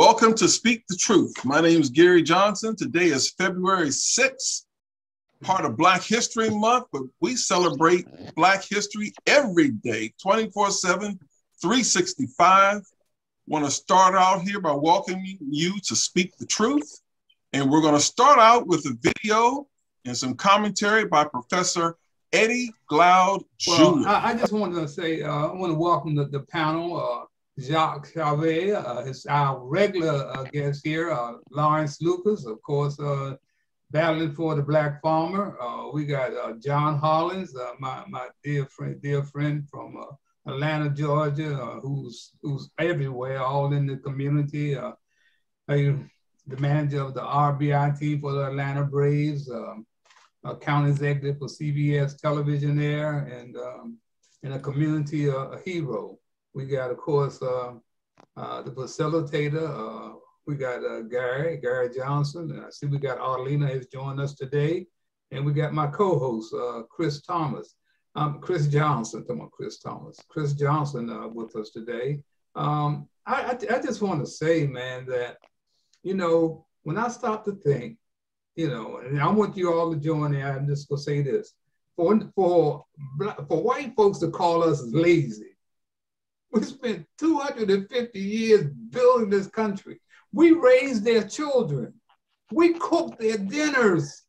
Welcome to Speak the Truth. My name is Gary Johnson. Today is February 6th, part of Black History Month, but we celebrate Black history every day, 24 7, 365. Want to start out here by welcoming you to Speak the Truth. And we're going to start out with a video and some commentary by Professor Eddie well, Jr. I, I, just wanted to say, uh, I want to welcome the, the panel. Uh, Jacques Chavez uh, is our regular uh, guest here. Uh, Lawrence Lucas, of course, uh, battling for the black farmer. Uh, we got uh, John Hollins, uh, my, my dear friend, dear friend from Atlanta, Georgia, who's who's everywhere, all in the community. the manager of the RBI team for the Atlanta Braves, um, account executive for CBS television there, and um, in a community a hero. We got, of course, uh, uh, the facilitator. Uh, we got uh, Gary, Gary Johnson. And I see we got Arlena has joined us today. And we got my co-host, uh, Chris Thomas. Um, Chris Johnson, come on, Chris Thomas. Chris Johnson with us today. Um, I, I, I just want to say, man, that, you know, when I stop to think, you know, and I want you all to join in, I'm just going to say this. For, for, for white folks to call us lazy, we spent 250 years building this country. We raised their children. We cooked their dinners.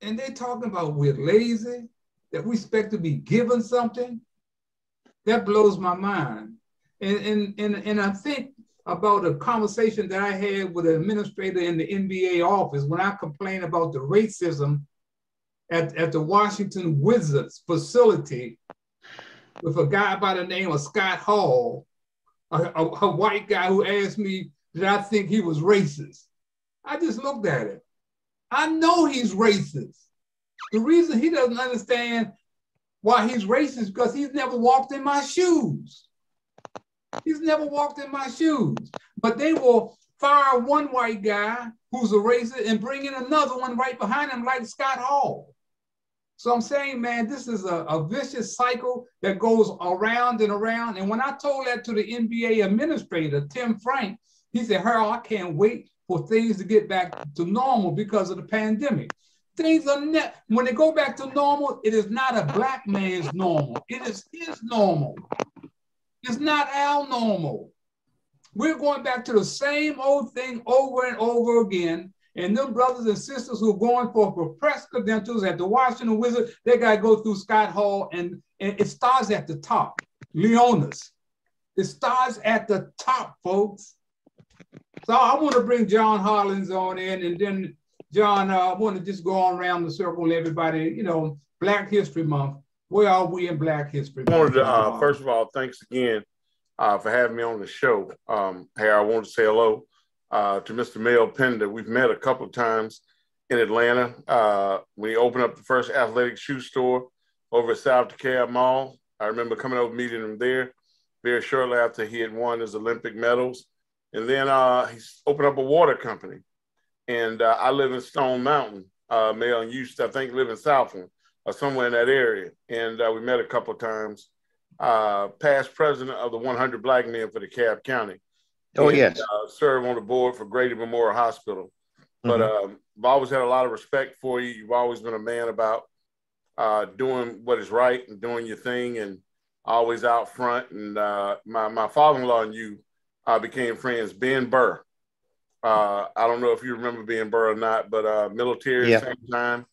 And they're talking about we're lazy, that we expect to be given something. That blows my mind. And, and, and, and I think about a conversation that I had with an administrator in the NBA office when I complained about the racism at, at the Washington Wizards facility with a guy by the name of Scott Hall, a, a, a white guy who asked me, did I think he was racist? I just looked at it. I know he's racist. The reason he doesn't understand why he's racist because he's never walked in my shoes. He's never walked in my shoes. But they will fire one white guy who's a racist and bring in another one right behind him, like Scott Hall. So I'm saying, man, this is a, a vicious cycle that goes around and around. And when I told that to the NBA administrator, Tim Frank, he said, Harold, I can't wait for things to get back to normal because of the pandemic. Things are net when they go back to normal, it is not a black man's normal. It is his normal. It's not our normal. We're going back to the same old thing over and over again. And them brothers and sisters who are going for repressed credentials at the Washington Wizards, they got to go through Scott Hall, and, and it starts at the top. Leonsis. It starts at the top, folks. So I want to bring John Hollins on in, and then John, uh, I want to just go on around the circle and everybody, you know, Black History Month. Where are we in Black History Month? I wanted to, uh, first of all, thanks again uh, for having me on the show. Um, hey, I wanted to say hello uh, to Mr. Mel Pender. We've met a couple of times in Atlanta uh, he opened up the first athletic shoe store over at South DeKalb Mall. I remember coming over meeting him there very shortly after he had won his Olympic medals. And then uh, he opened up a water company. And uh, I live in Stone Mountain. Uh, Mel and used to, I think, live in Southland or somewhere in that area. And uh, we met a couple of times. Uh, past president of the 100 Black Men for DeKalb County. Oh and, yes, uh, serve on the board for Grady Memorial Hospital. But mm-hmm. um, I've always had a lot of respect for you. You've always been a man about uh, doing what is right and doing your thing, and always out front. And uh, my my father-in-law and you uh, became friends. Ben Burr. Uh, I don't know if you remember Ben Burr or not, but uh, military yeah. at the same time,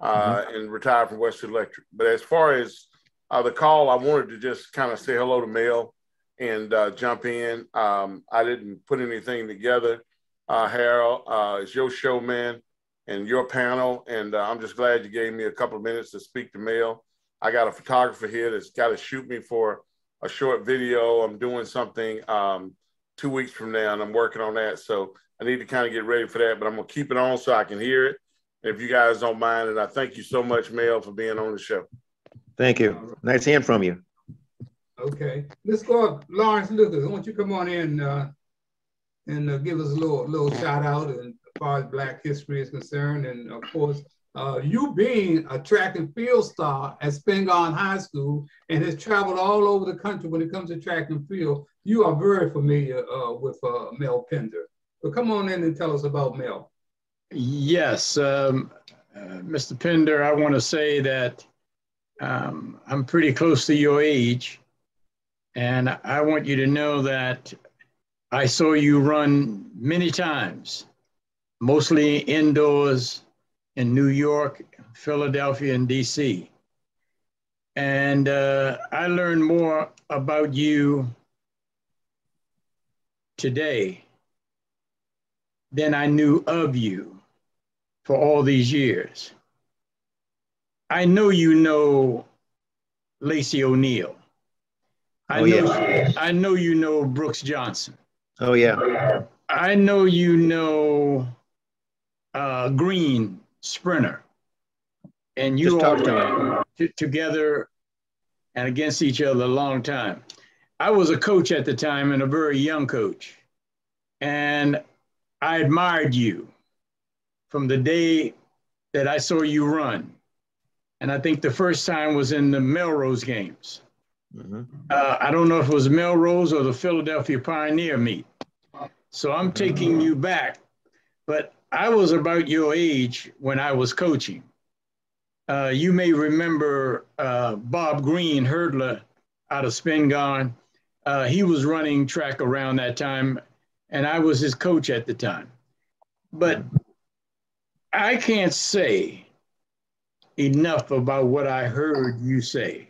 uh, mm-hmm. and retired from Western Electric. But as far as the call, I wanted to just kind of say hello to Mel and uh, jump in. Um, I didn't put anything together, uh, Harold. Uh, it's your show, man, and your panel. And uh, I'm just glad you gave me a couple of minutes to speak to Mel. I got a photographer here that's got to shoot me for a short video. I'm doing something um, two weeks from now, and I'm working on that. So I need to kind of get ready for that, but I'm going to keep it on so I can hear it. If you guys don't mind, and I thank you so much, Mel, for being on the show. Thank you. Nice hearing from you. Okay, let's go up. Lawrence Lucas. I want you to come on in uh, and uh, give us a little little shout out and as far as Black history is concerned, and of course uh, you being a track and field star at Spingarn High School and has traveled all over the country when it comes to track and field, you are very familiar uh, with uh, Mel Pender. So come on in and tell us about Mel. Yes, um, uh, Mr. Pender, I want to say that um, I'm pretty close to your age. And I want you to know that I saw you run many times, mostly indoors in New York, Philadelphia, and DC. And uh, I learned more about you today than I knew of you for all these years. I know you know Lacey O'Neal. I Oh, know, yes. I know you know Brooks Johnson. Oh, yeah. I know you know uh, Green Sprinter, and you Just all to t- together and against each other a long time. I was a coach at the time and a very young coach, and I admired you from the day that I saw you run. And I think the first time was in the Millrose games. Mhm. Uh, I don't know if it was Millrose or the Philadelphia Pioneer meet. So I'm taking you back, but I was about your age when I was coaching. Uh, you may remember uh, Bob Green, hurdler out of Spingarn. Uh, he was running track around that time, and I was his coach at the time. But I can't say enough about what I heard you say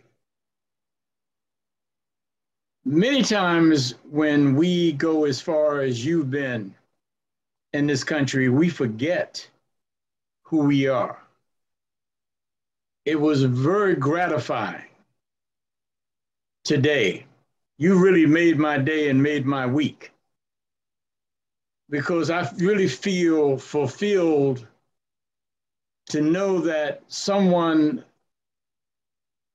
many times when we go as far as you've been in this country, we forget who we are. It was very gratifying today. You really made my day and made my week because I really feel fulfilled to know that someone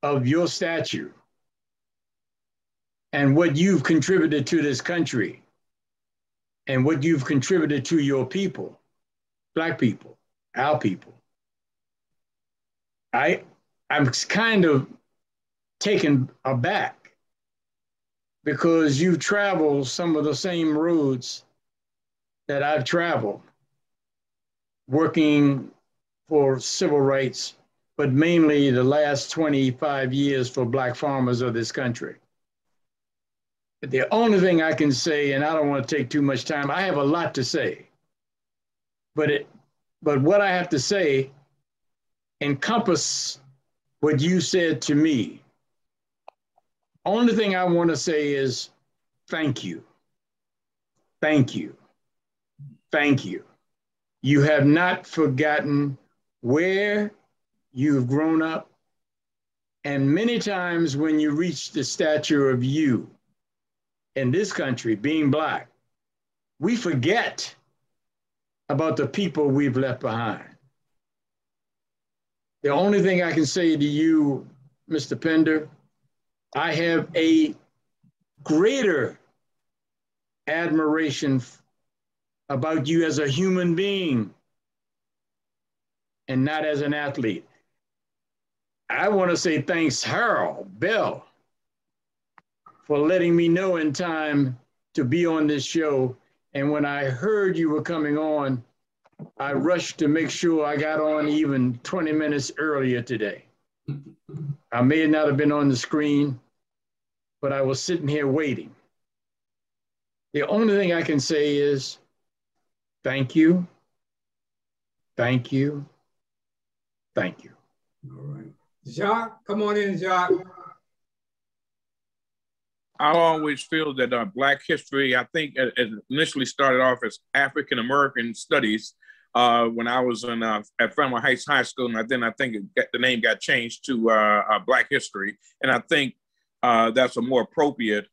of your stature and what you've contributed to this country and what you've contributed to your people, Black people, our people. I, I'm kind of taken aback because you've traveled some of the same roads that I've traveled, working for civil rights, but mainly the last 25 years for Black farmers of this country. The only thing I can say, and I don't want to take too much time, I have a lot to say. But it but what I have to say encompass what you said to me. Only thing I want to say is thank you. Thank you. Thank you. You have not forgotten where you've grown up. And many times when you reach the stature of you, in this country, being Black, we forget about the people we've left behind. The only thing I can say to you, Mr. Pender, I have a greater admiration about you as a human being and not as an athlete. I want to say thanks, Harold Bell, for letting me know in time to be on this show. And when I heard you were coming on, I rushed to make sure I got on even 20 minutes earlier today. I may not have been on the screen, but I was sitting here waiting. The only thing I can say is thank you, thank you, thank you. All right. Jacques, come on in, Jacques. I always feel that uh, Black history, I think it, it initially started off as African American studies uh, when I was in, uh, at Fairmont Heights High School. And then I think got, the name got changed to uh, uh, Black history. And I think uh, that's a more appropriate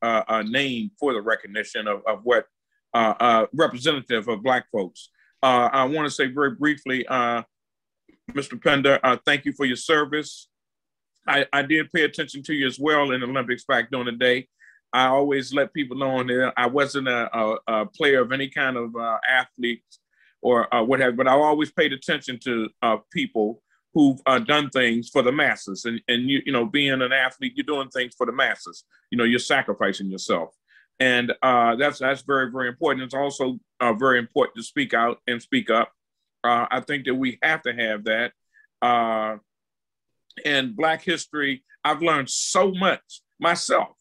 name for the recognition of, of what representative of Black folks. I want to say very briefly, Mr. Pender, thank you for your service. I, I did pay attention to you as well in the Olympics back during the day. I always let people know that I wasn't a, a, a player of any kind of uh, athlete or uh, what have, but I always paid attention to uh, people who've uh, done things for the masses. And, and you, you know, being an athlete, you're doing things for the masses. You know, you're sacrificing yourself. And uh, that's that's very, very important. It's also uh, very important to speak out and speak up. Uh, I think that we have to have that. And Black history, I've learned so much myself.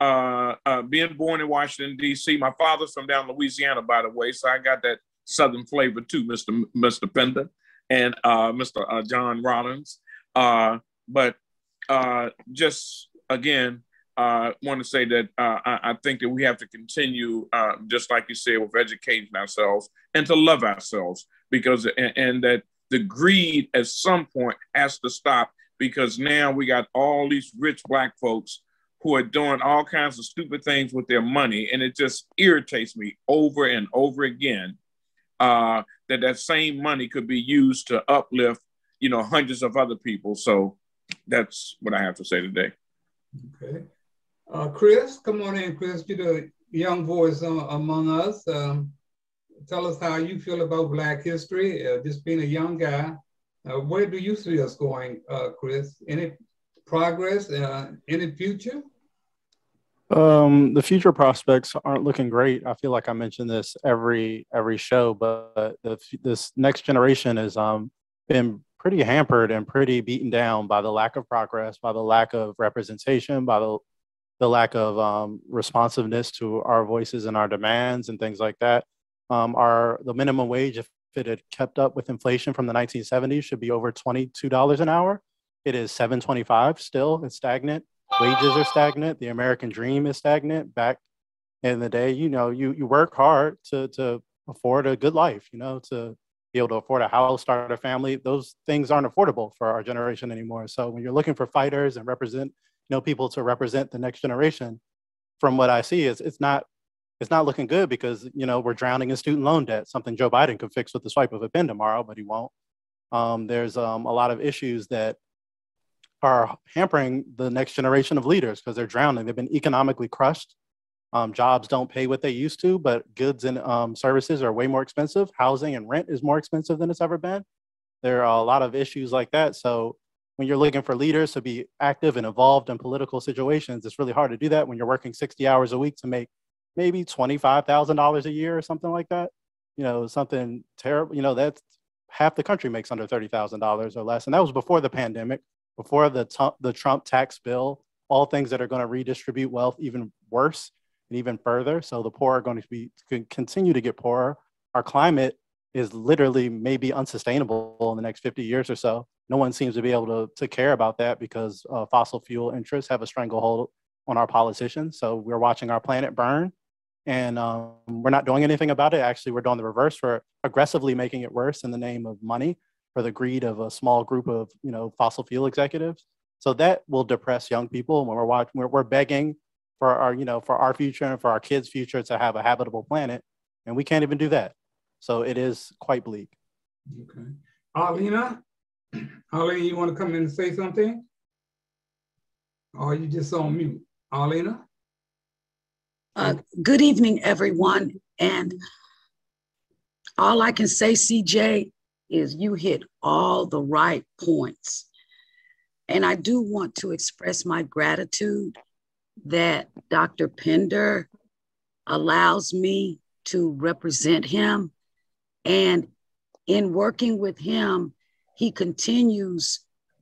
Uh, uh, being born in Washington, D.C., my father's from down Louisiana, by the way, so I got that Southern flavor too, Mr. Mr. Pender and uh, Mr. Uh, John Rollins. Uh, but uh, just again, uh, want to say that I, I, think that we have to continue, just like you said, with educating ourselves and to love ourselves, because and, and that the greed at some point has to stop because now we got all these rich black folks who are doing all kinds of stupid things with their money, and it just irritates me over and over again uh, that that same money could be used to uplift, you know, hundreds of other people. So that's what I have to say today. Okay. Uh, Chris, come on in, Chris. You're the young voice uh, among us. Um, tell us how you feel about Black history, uh, just being a young guy. Uh, where do you see us going, uh, Chris? Any progress, uh, the future? Um, the future prospects aren't looking great. I feel like I mentioned this every every show, but the, this next generation has um, been pretty hampered and pretty beaten down by the lack of progress, by the lack of representation, by the the lack of um, responsiveness to our voices and our demands and things like that. Um, our the minimum wage, if it had kept up with inflation from the 1970s, should be over $22 an hour. It is 725 still. It's stagnant wages are stagnant. The American dream is stagnant. Back in the day, you know, you you work hard to to afford a good life. You know, to be able to afford a house, start a family. Those things aren't affordable for our generation anymore. So when you're looking for fighters and represent, you know, people to represent the next generation, from what I see, is it's not it's not looking good because you know we're drowning in student loan debt. Something Joe Biden could fix with the swipe of a pen tomorrow, but he won't. Um, there's um, a lot of issues that are hampering the next generation of leaders because they're drowning. They've been economically crushed. Um, jobs don't pay what they used to, but goods and um, services are way more expensive. Housing and rent is more expensive than it's ever been. There are a lot of issues like that. So when you're looking for leaders to be active and involved in political situations, it's really hard to do that when you're working 60 hours a week to make maybe $25,000 a year or something like that. You know, something terrible. You know, that's half the country makes under $30,000 or less. And that was before the pandemic before the, t- the Trump tax bill, all things that are going to redistribute wealth even worse and even further. So the poor are going to be continue to get poorer. Our climate is literally maybe unsustainable in the next 50 years or so. No one seems to be able to, to care about that because uh, fossil fuel interests have a stranglehold on our politicians. So we're watching our planet burn and um, we're not doing anything about it. Actually, we're doing the reverse. We're aggressively making it worse in the name of money for the greed of a small group of you know fossil fuel executives. So that will depress young people when we're watching. We're, we're begging for our you know for our future and for our kids' future to have a habitable planet, and we can't even do that. So it is quite bleak. Okay, Arlena, Arlena, you want to come in and say something? Or are you just on mute, Arlena? Uh, good evening, everyone. And all I can say, CJ, is you hit all the right points. And I do want to express my gratitude that Dr. Pender allows me to represent him. And in working with him, he continues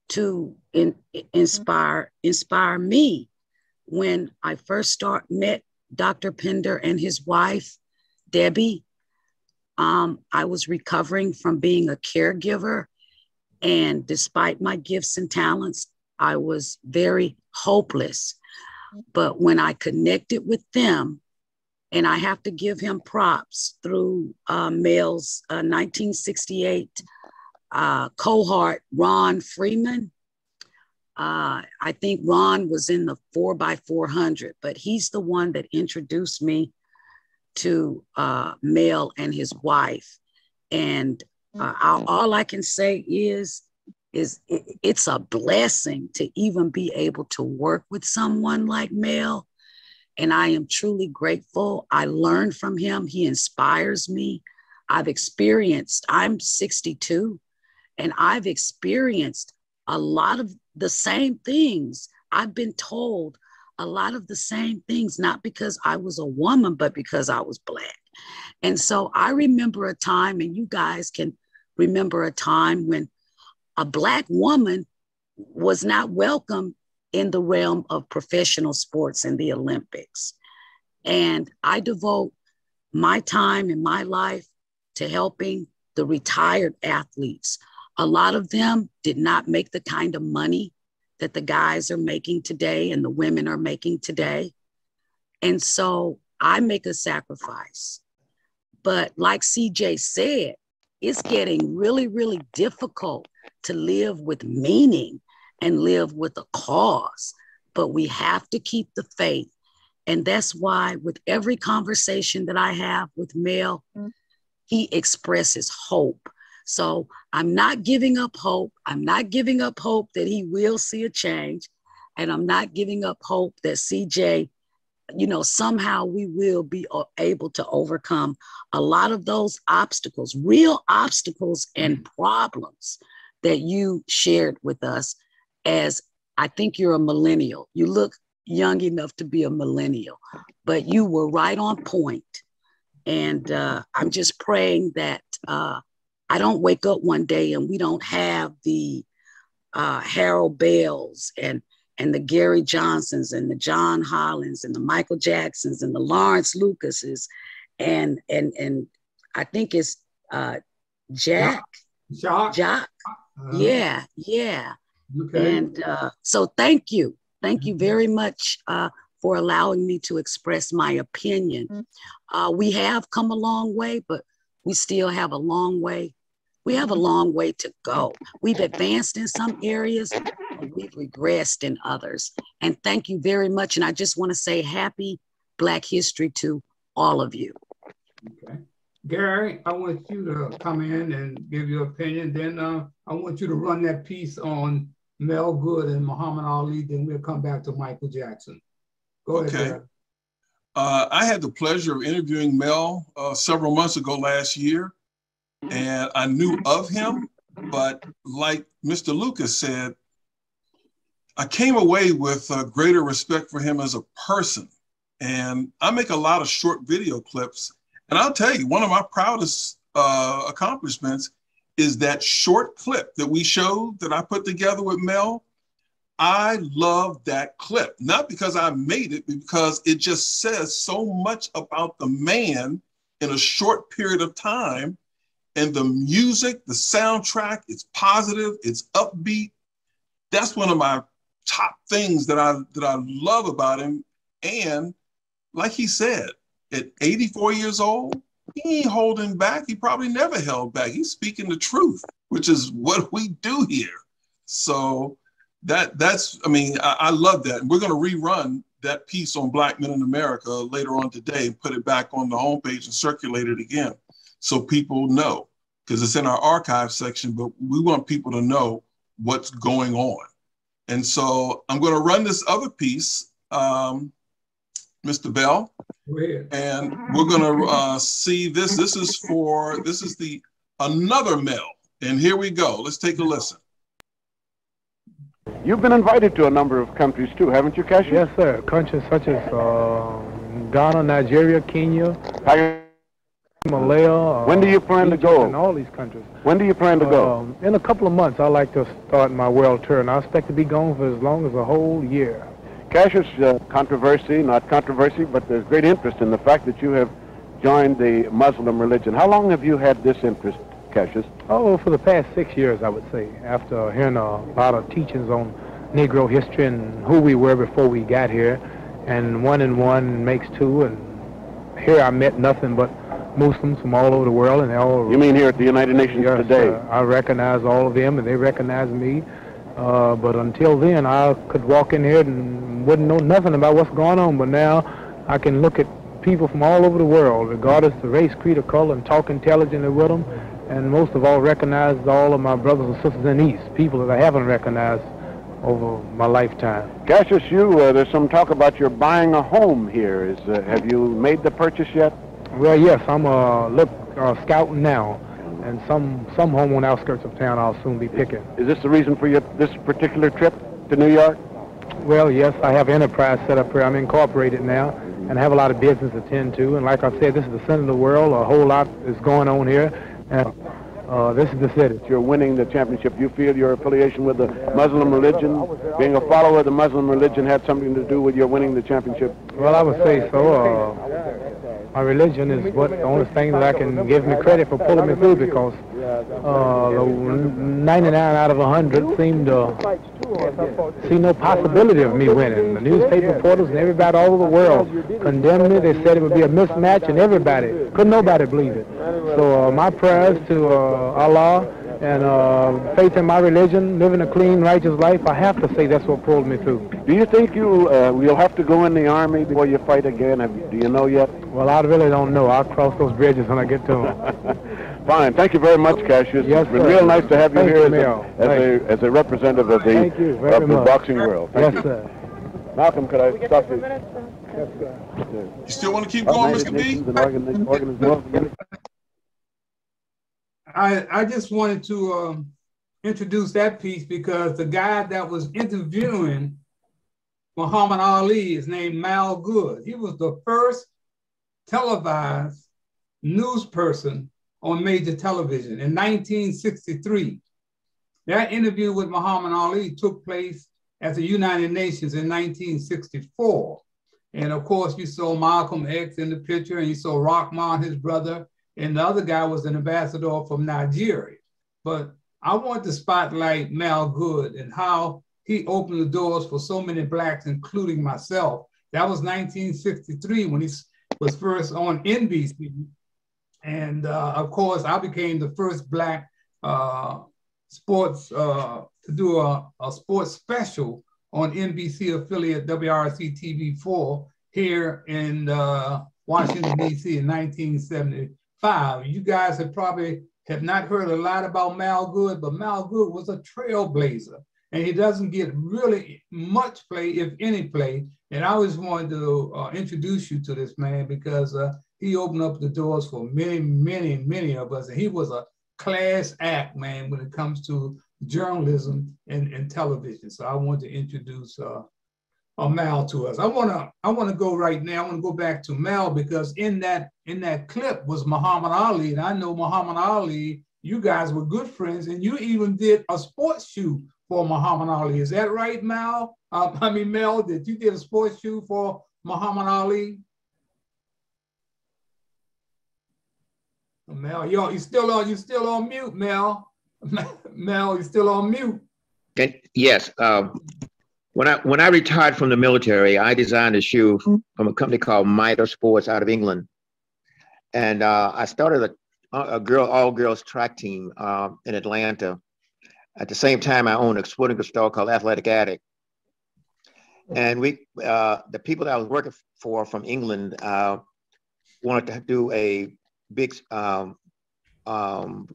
to in, inspire inspire me. When I first start met Dr. Pender and his wife, Debbie, um, I was recovering from being a caregiver. And despite my gifts and talents, I was very hopeless. But when I connected with them, and I have to give him props through uh, Mel's uh, 1968 uh, cohort, Ron Freeman. Uh, I think Ron was in the 4 by 400 but he's the one that introduced me to uh, Mel and his wife. And uh, all, all I can say is, is it, it's a blessing to even be able to work with someone like Mel. And I am truly grateful. I learned from him. He inspires me. I've experienced, I'm 62, And I've experienced a lot of the same things. I've been told a lot of the same things, not because I was a woman, but because I was Black. And so I remember a time, and you guys can remember a time when a Black woman was not welcome in the realm of professional sports and the Olympics. And I devote my time and my life to helping the retired athletes. A lot of them did not make the kind of money that the guys are making today and the women are making today. And so I make a sacrifice. But like CJ said, it's getting really, really difficult to live with meaning and live with a cause. But we have to keep the faith. And that's why, with every conversation that I have with Mel, mm-hmm. he expresses hope. So I'm not giving up hope. I'm not giving up hope that he will see a change. And I'm not giving up hope that CJ, you know, somehow we will be able to overcome a lot of those obstacles, real obstacles and mm-hmm. problems that you shared with us as I think you're a millennial. You look young enough to be a millennial, but you were right on point. And uh, I'm just praying that uh, I don't wake up one day and we don't have the uh, Harold Bells and and the Gary Johnsons and the John Hollins and the Michael Jacksons and the Lawrence Lucases and and and I think it's uh, Jack. Jack. Jack. Uh-huh. Yeah, yeah. Okay. And uh, so thank you. Thank you very much uh, for allowing me to express my opinion. Mm-hmm. Uh, we have come a long way, but we still have a long way. We have a long way to go. We've advanced in some areas, but we've regressed in others. And thank you very much. And I just want to say happy Black History to all of you. Okay. Gary, I want you to come in and give your opinion. Then uh, I want you to run that piece on Mel Goode and Muhammad Ali. Then we'll come back to Michael Jackson. Go okay. ahead. Uh, I had the pleasure of interviewing Mel uh, several months ago last year, and I knew of him. But like Mr. Lucas said, I came away with a greater respect for him as a person. And I make a lot of short video clips. And I'll tell you, one of my proudest uh, accomplishments is that short clip that we showed that I put together with Mel. I love that clip, not because I made it, but because it just says so much about the man in a short period of time. And the music, the soundtrack, it's positive, it's upbeat. That's one of my top things that I that I love about him. And like he said, at 84 years old, he ain't holding back. He probably never held back. He's speaking the truth, which is what we do here. So that that's I mean, I, I love that. And we're gonna rerun that piece on Black Men in America later on today and put it back on the homepage and circulate it again so people know because it's in our archive section, but we want people to know what's going on. And so I'm going to run this other piece um, Mr. Bell. And we're gonna uh, see this. This is for this is the another Mel. And here we go. Let's take a listen. You've been invited to a number of countries too, haven't you, Cash? Yes, sir. Countries such as uh, Ghana, Nigeria, Kenya, Malaya. Uh, when do you plan Egypt, to go? In all these countries. When do you plan to go? Um, in a couple of months, I like to start my world tour, and I expect to be gone for as long as a whole year. Cassius, uh, controversy, not controversy, but there's great interest in the fact that you have joined the Muslim religion. How long have you had this interest, Cassius? Oh, for the past six years, I would say, after hearing a lot of teachings on Negro history and who we were before we got here. And one and one makes two, and here I met nothing but Muslims from all over the world, and they all. You mean here at the United Nations yes, today? Uh, I recognize all of them, and they recognize me. Uh, but until then, I could walk in here and wouldn't know nothing about what's going on. But now I can look at people from all over the world, regardless of race, creed, or color, and talk intelligently with them. And most of all, recognize all of my brothers and sisters in the East, people that I haven't recognized over my lifetime. Cassius, you, uh, there's some talk about your buying a home here. Is uh, Have you made the purchase yet? Well, yes, I'm uh, look uh, scouting now and some some home on the outskirts of town I'll soon be picking. Is this the reason for your this particular trip to New York? Well, yes, I have enterprise set up here. I'm incorporated now and have a lot of business to attend to. And like I said, this is the center of the world. A whole lot is going on here. And uh, this is the city. You're winning the championship. You feel your affiliation with the Muslim religion, being a follower of the Muslim religion, had something to do with your winning the championship? Well, I would say so. Uh, my religion is what the only thing that I can give me credit for pulling me through because uh, 99 out of 100 seemed to see no possibility of me winning. The newspaper reporters and everybody all over the world condemned me. They said it would be a mismatch, and everybody, couldn't nobody believe it. So uh, my prayers to uh, Allah and uh, faith in my religion, living a clean, righteous life, I have to say that's what pulled me through. Do you think you'll uh, you'll have to go in the army before you fight again? Have, do you know yet? Well, I really don't know. I'll cross those bridges when I get to them. Fine. Thank you very much, Cassius. Yes, it's been sir. real nice to have you Thank here you, as, a, as, a, as a representative of the, Thank you of the much. boxing world. Thank yes, you. sir. Malcolm, could I stop you? You still want to keep going, Mr. B? Nations and organ- organizations. I, I just wanted to um, introduce that piece because the guy that was interviewing Muhammad Ali is named Mal Goode. He was the first televised news person on major television in 1963. That interview with Muhammad Ali took place at the United Nations in 1964. And of course, you saw Malcolm X in the picture, and you saw Rahman, his brother, and the other guy was an ambassador from Nigeria. But I want to spotlight Mal Goode and how he opened the doors for so many blacks, including myself. That was 1963 when he was first on NBC. And uh, of course, I became the first black uh, sports uh, to do a, a sports special on NBC affiliate WRC TV4 here in uh, Washington, D.C. in 1975. You guys have probably have not heard a lot about Mal Goode, but Mal Goode was a trailblazer and he doesn't get really much play, if any play. And I always wanted to uh, introduce you to this man because uh, he opened up the doors for many, many, many of us. And he was a class act, man, when it comes to journalism and, and television. So I want to introduce uh, uh, Mal to us. I want to I want to go right now. I want to go back to Mal because in that in that clip was Muhammad Ali, and I know Muhammad Ali. You guys were good friends, and you even did a sports shoe for Muhammad Ali. Is that right, Mal? Uh, I mean, Mel, that you did a sports shoe for Muhammad Ali? Mel, you you still on you still on mute, Mel. Mel, you still on mute. And yes, um, when I when I retired from the military, I designed a shoe from a company called Mitre Sports out of England, and uh, I started a, a girl all girls track team uh, in Atlanta. At the same time, I owned a sporting goods store called Athletic Attic, and we uh, the people that I was working for from England uh, wanted to do a big um, um,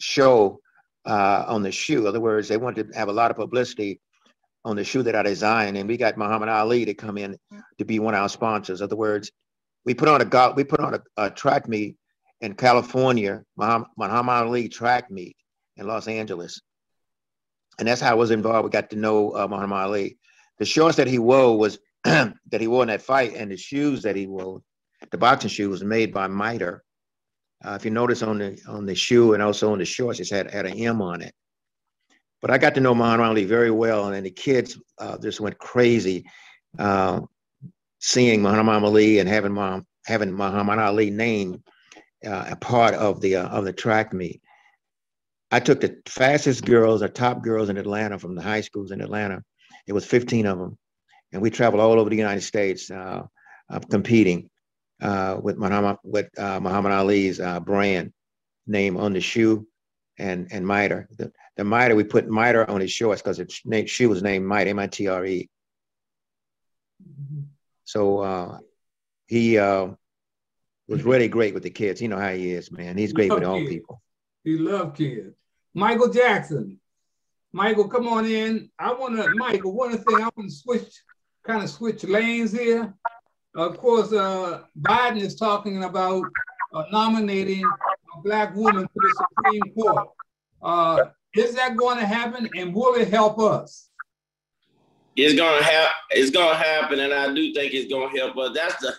show uh, on the shoe. In other words, they wanted to have a lot of publicity on the shoe that I designed, and we got Muhammad Ali to come in to be one of our sponsors. In other words, we put on a we put on a, a track meet in California, Muhammad, Muhammad Ali track meet in Los Angeles, and that's how I was involved. We got to know uh, Muhammad Ali. The shorts that he wore was that he wore in that fight, and the shoes that he wore, the boxing shoe, was made by Mitre. Uh, if you notice on the on the shoe and also on the shorts, it had had an M on it. But I got to know Muhammad Ali very well, and the kids uh, just went crazy uh, seeing Muhammad Ali and having having Muhammad Ali name uh, a part of the uh, of the track meet. I took the fastest girls, the top girls in Atlanta from the high schools in Atlanta. It was 15 of them, and we traveled all over the United States uh, competing uh, with Muhammad with uh, Muhammad Ali's uh, brand name on the shoe and and Mitre. The, the Mitre we put Mitre on his shorts because name shoe was named Mitre M I T R E. So uh, he uh, was really great with the kids. You know how he is, man. He's great with all people. He love kids. Michael Jackson. Michael, come on in. I want to, Michael, one thing I want to switch, kind of switch lanes here. Of course, uh, Biden is talking about uh, nominating a black woman to the Supreme Court. Uh, is that going to happen, and will it help us? It's gonna happen. It's gonna happen, and I do think it's gonna help But That's the,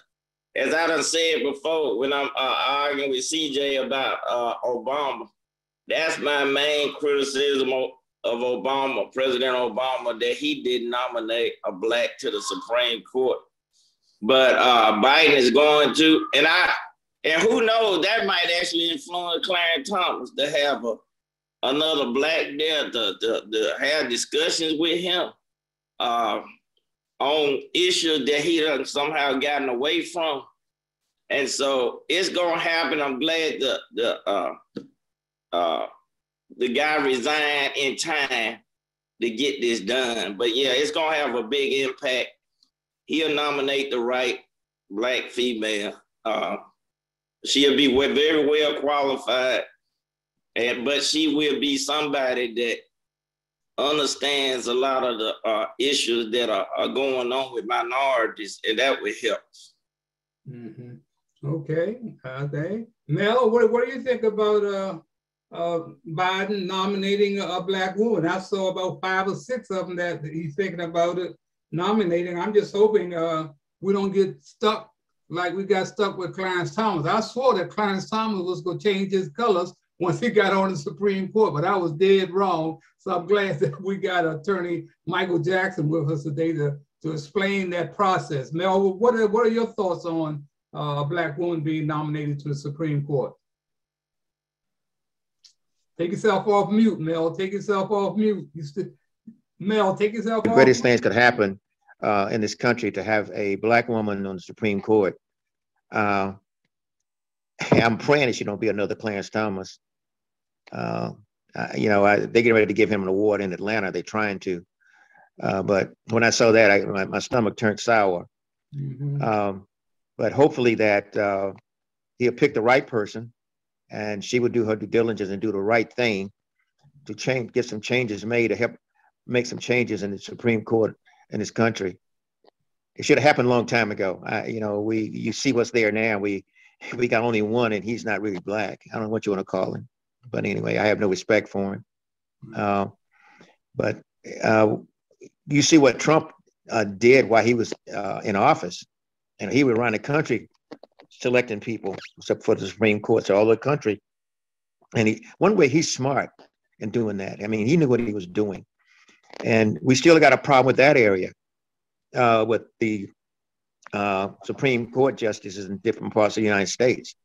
as I done said before, when I'm uh, arguing with CJ about uh, Obama. That's my main criticism of, of Obama, President Obama, that he did nominate a black to the Supreme Court. But uh, Biden is going to, and I, and who knows, that might actually influence Clarence Thomas to have a, another black there to, to, to have discussions with him uh, on issues that he done somehow gotten away from. And so it's gonna happen. I'm glad the the uh, uh, the guy resigned in time to get this done. But yeah, it's gonna have a big impact. He'll nominate the right black female. Uh, she'll be very well qualified, and but she will be somebody that understands a lot of the uh, issues that are, are, going on with minorities, and that would help. Mm-hmm. Okay, okay. Mel, what, what do you think about uh, uh, Biden nominating a black woman. I saw about five or six of them that he's thinking about it nominating. I'm just hoping uh, we don't get stuck like we got stuck with Clarence Thomas. I swore that Clarence Thomas was going to change his colors once he got on the Supreme Court, but I was dead wrong. So I'm glad that we got attorney Michael Jackson with us today to, to explain that process. Mel, what are, what are your thoughts on uh, a black woman being nominated to the Supreme Court? Take yourself off mute, Mel. Take yourself off mute. You st- Mel, take yourself the off. greatest things could happen uh, in this country to have a black woman on the Supreme Court. Uh, I'm praying that she don't be another Clarence Thomas. Uh, you know, I, they get ready to give him an award in Atlanta. They're trying to, uh, but when I saw that, I, my, my stomach turned sour. Mm-hmm. Um, but hopefully that uh, he'll pick the right person and she would do her due diligence and do the right thing to change, get some changes made to help make some changes in the Supreme Court in this country. It should have happened a long time ago. I, you know, we you see what's there now. We we got only one, and he's not really black. I don't know what you want to call him, but anyway, I have no respect for him. Uh, but uh, you see what Trump uh, did while he was uh, in office, and he would run the country selecting people, except for the Supreme Court, so all the country. And he, one way he's smart in doing that. I mean, he knew what he was doing. And we still got a problem with that area, uh, with the uh, Supreme Court justices in different parts of the United States.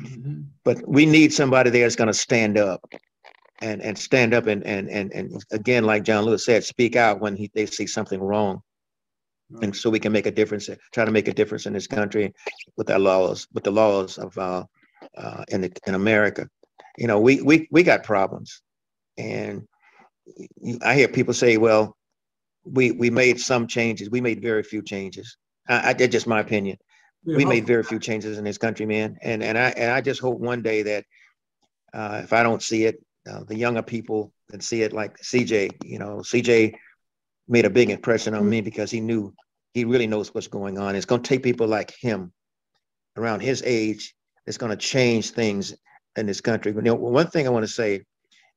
Mm-hmm. But we need somebody there that's going to stand up and, and stand up and, and, and, and again, like John Lewis said, speak out when he, they see something wrong and so we can make a difference, try to make a difference in this country with our laws, with the laws of uh, uh, in the, in America. You know, we we we got problems, and I hear people say, "Well, we we made some changes. We made very few changes." I, I that's just my opinion. We made very few changes in this country, man, and and I and I just hope one day that uh, if I don't see it, uh, the younger people can see it, like CJ. You know, CJ made a big impression on me because he knew he really knows what's going on. It's going to take people like him around his age that's going to change things in this country. But you know, one thing I want to say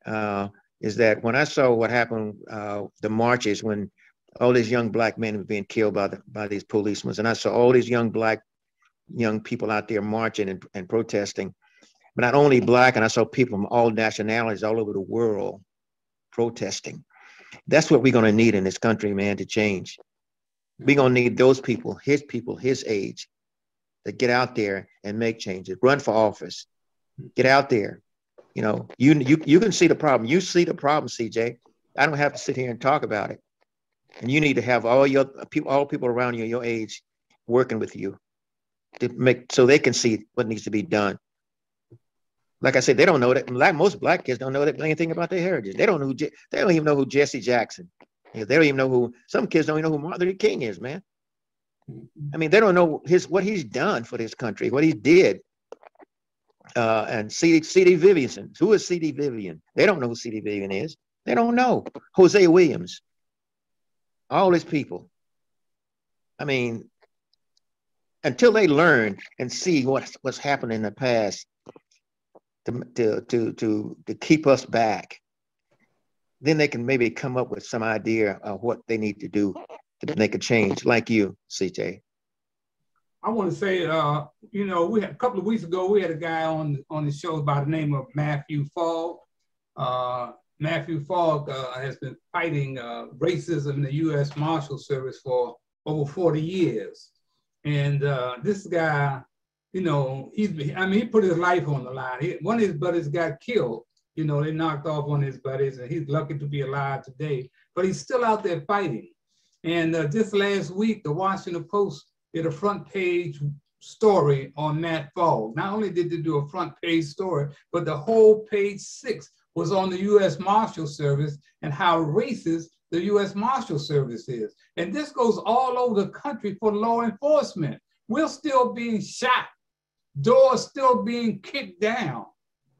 uh, is that when I saw what happened, uh, the marches when all these young black men were being killed by the, by these policemen, and I saw all these young black young people out there marching and, and protesting, but not only black, and I saw people from all nationalities all over the world protesting. That's what we're going to need in this country, man, to change. We're going to need those people, his people, his age, to get out there and make changes, run for office, get out there. You know, you, you, you can see the problem. You see the problem, CJ. I don't have to sit here and talk about it. And you need to have all your people, all people around you, your age, working with you to make so they can see what needs to be done. Like I said, they don't know that. Most black kids don't know that anything about their heritage. They don't know who. They don't even know who Jesse Jackson Is. they don't even know who, some kids don't even know who Martin Luther King is, man. I mean, they don't know his what he's done for this country, what he did. Uh, and C.T. C.T. Vivian. Who is C.T. Vivian? They don't know who C.T. Vivian is. They don't know. Hosea Williams. All these people. I mean, until they learn and see what's what's happened in the past, to, to, to, to, to keep us back, then they can maybe come up with some idea of what they need to do to make a change, like you, CJ. I want to say, uh, you know, we had a couple of weeks ago, we had a guy on on the show by the name of Matthew Fogg. Uh, Matthew Fogg uh, has been fighting uh, racism in the U.S. Marshal Service for over 40 years. And uh, this guy, you know, he's, I mean, he put his life on the line. He, one of his buddies got killed. You know, they knocked off one of his buddies, and he's lucky to be alive today. But he's still out there fighting. And uh, just last week, the Washington Post did a front page story on Matt Fogg. Not only did they do a front page story, but the whole page six was on the U.S. Marshal Service and how racist the U.S. Marshal Service is. And this goes all over the country for law enforcement. We're still being shot, doors still being kicked down.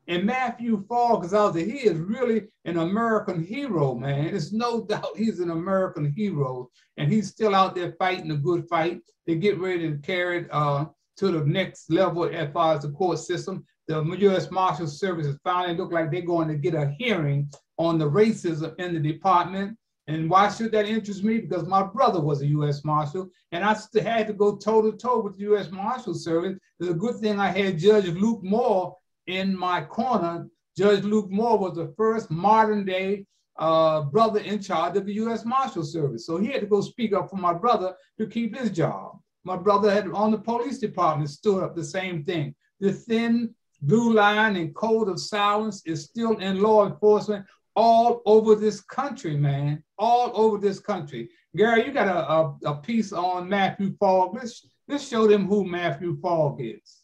And Matthew Fogg is out there. He is really an American hero, man. There's no doubt he's an American hero. And he's still out there fighting a good fight. They get ready to carry it uh, to the next level as far as the court system the U.S. Marshal Service is finally look like they're going to get a hearing on the racism in the department. And why should that interest me? Because my brother was a U.S. Marshal, and I had to go toe to toe with the U.S. Marshal Service. It's a good thing I had Judge Luke Moore in my corner. Judge Luke Moore was the first modern day uh, brother in charge of the U.S. Marshal Service. So he had to go speak up for my brother to keep his job. My brother had on the police department stood up the same thing. The thin blue line and code of silence is still in law enforcement all over this country, man, all over this country. Gary, you got a, a, a piece on Matthew Fogg. Let's, let's show them who Matthew Fogg is.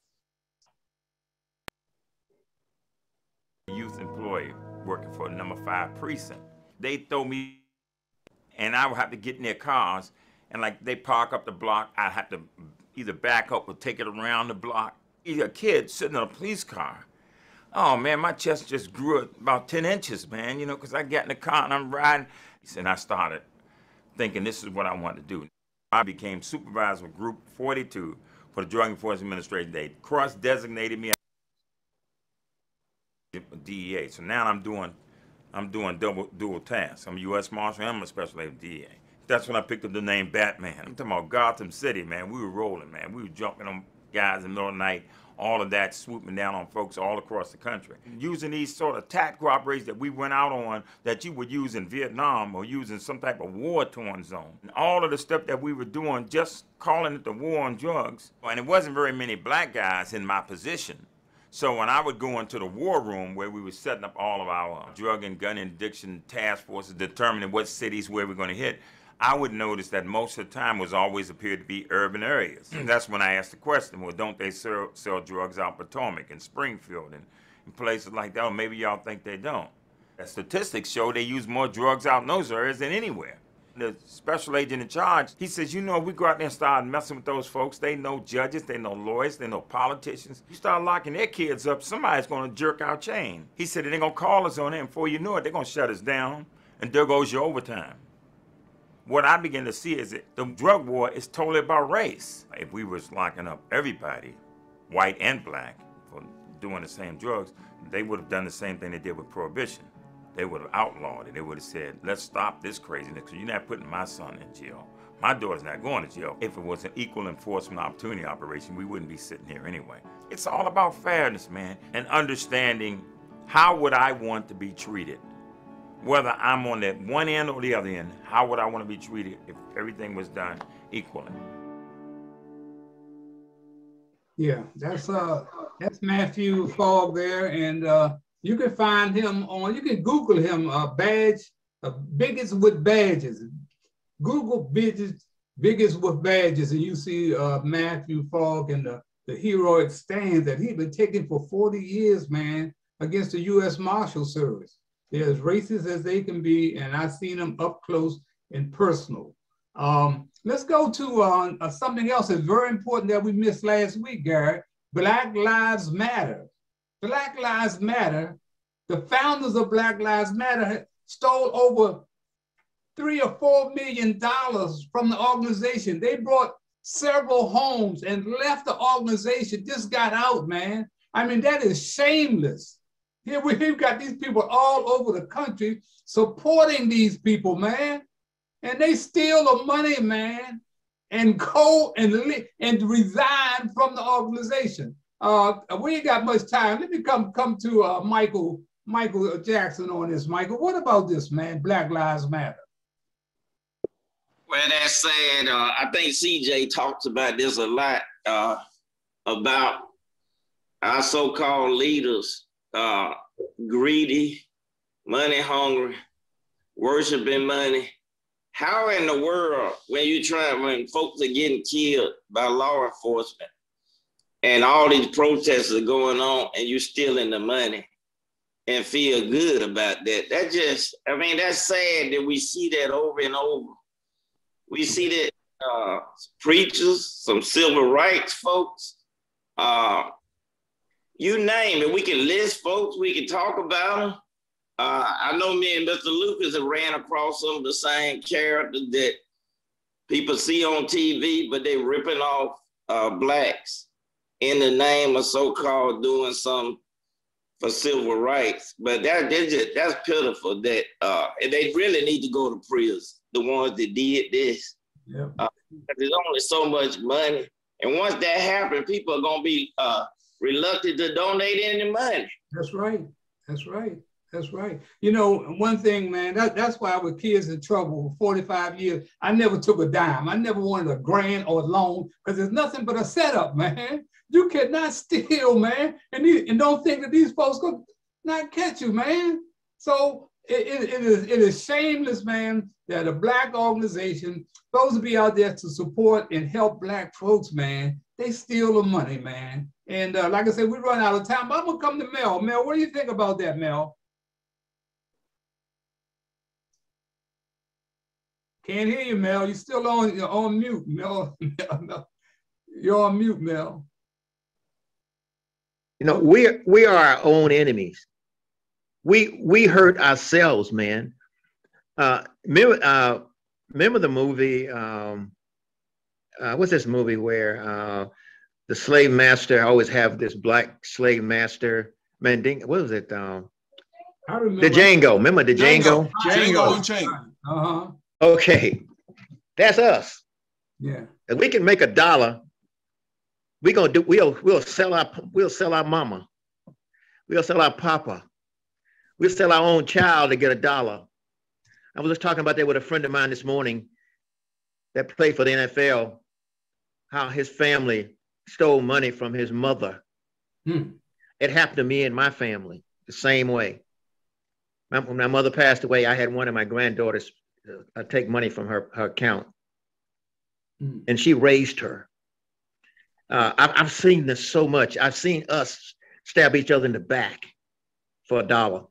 Youth employee working for number five precinct. They throw me, and I would have to get in their cars, and like they park up the block, I'd have to either back up or take it around the block a kid sitting in a police car. Oh man, my chest just grew about 10 inches, man, you know, because I got in the car and I'm riding. And I started thinking this is what I want to do. I became supervisor of Group 42 for the Drug Enforcement Administration. They cross designated me DEA. So now I'm doing I'm doing double dual tasks. I'm a U.S. Marshal and I'm a special agent DEA. That's when I picked up the name Batman. I'm talking about Gotham City, man. We were rolling, man. We were jumping on guys in the middle of the night, all of that swooping down on folks all across the country. Mm-hmm. Using these sort of tactical operations that we went out on that you would use in Vietnam or using some type of war-torn zone. And all of the stuff that we were doing, just calling it the war on drugs. And it wasn't very many black guys in my position. So when I would go into the war room where we were setting up all of our drug and gun addiction task forces, determining what cities where we're going to hit, I would notice that most of the time was always appeared to be urban areas. and hmm. That's when I asked the question, well, don't they sell, sell drugs out Potomac and Springfield and, and places like that? Or maybe y'all think they don't. The statistics show they use more drugs out in those areas than anywhere. The special agent in charge, he says, you know, we go out there and start messing with those folks. They know judges, they know lawyers, they know politicians. You start locking their kids up, somebody's going to jerk our chain. He said, they're going to call us on it, and before you know it, they're going to shut us down, and there goes your overtime what I begin to see is that the drug war is totally about race. If we was locking up everybody, white and black, for doing the same drugs, they would have done the same thing they did with prohibition. They would have outlawed it. They would have said, let's stop this craziness because you're not putting my son in jail. My daughter's not going to jail. If it was an equal enforcement opportunity operation, we wouldn't be sitting here anyway. It's all about fairness, man, and understanding how would I want to be treated whether I'm on that one end or the other end, how would I want to be treated if everything was done equally? Yeah, that's uh that's Matthew Fogg there, and uh, you can find him on. You can Google him. Uh, badge, uh, biggest with badges. Google biggest biggest with badges, and you see uh, Matthew Fogg and the the heroic stand that he's been taking for 40 years, man, against the U.S. Marshal Service. They're as racist as they can be, and I've seen them up close and personal. Um, let's go to uh, uh, something else that's very important that we missed last week, Gary. Black Lives Matter. Black Lives Matter. The founders of Black Lives Matter stole over three or four million dollars from the organization. They brought several homes and left the organization. Just got out, man. I mean, that is shameless. Here we've got these people all over the country supporting these people, man. And they steal the money, man, and go and, and resign from the organization. Uh, we ain't got much time. Let me come come to uh, Michael Michael Jackson on this. Michael, what about this, man? Black Lives Matter. Well, that's sad. Uh, I think CJ talks about this a lot uh, about our so-called leaders uh, greedy, money hungry, worshiping money. How in the world, when you try, when folks are getting killed by law enforcement, and all these protests are going on, and you're stealing the money and feel good about that? That just, I mean, that's sad that we see that over and over. We see that uh, preachers, some civil rights folks, uh, you name it. We can list folks, we can talk about them. Uh, I know me and Mr. Lucas have ran across some of the same characters that people see on TV, but they're ripping off uh, blacks in the name of so-called doing some for civil rights. But that just, that's pitiful. That uh, and they really need to go to prison. The ones that did this. Yeah. Uh, there's only so much money, and once that happens, people are gonna be uh, reluctant to donate any money. That's right. That's right. That's right. You know, one thing, man, that, that's why with kids in trouble for 45 years, I never took a dime. I never wanted a grant or a loan because there's nothing but a setup, man. You cannot steal, man. And, these, and don't think that these folks could not catch you, man. So it, it, it, is, it is shameless, man, that a black organization supposed to be out there to support and help black folks, man. They steal the money, man. And uh, like I said, we run out of time, but I'm gonna come to Mel. Mel, what do you think about that, Mel? Can't hear you, Mel. You're still on, you're on mute, Mel. You're on mute, Mel. You know, we we are our own enemies. We we hurt ourselves, man. Uh, remember, uh, remember the movie? Um, uh, what's this movie where uh, the slave master I always have this black slave master Manding. What was it? Um, the Django. Remember the Django? Django, Django. Uh-huh. Okay, that's us. Yeah. If we can make a dollar, we're gonna do. We'll we'll sell our we'll sell our mama. We'll sell our papa. We'll sell our own child to get a dollar. I was just talking about that with a friend of mine this morning that played for the NFL. How his family stole money from his mother. Hmm. It happened to me and my family the same way. My, when my mother passed away, I had one of my granddaughters uh, take money from her, her account. Hmm. And she raised her. Uh, I've, I've seen this so much. I've seen us stab each other in the back for a dollar.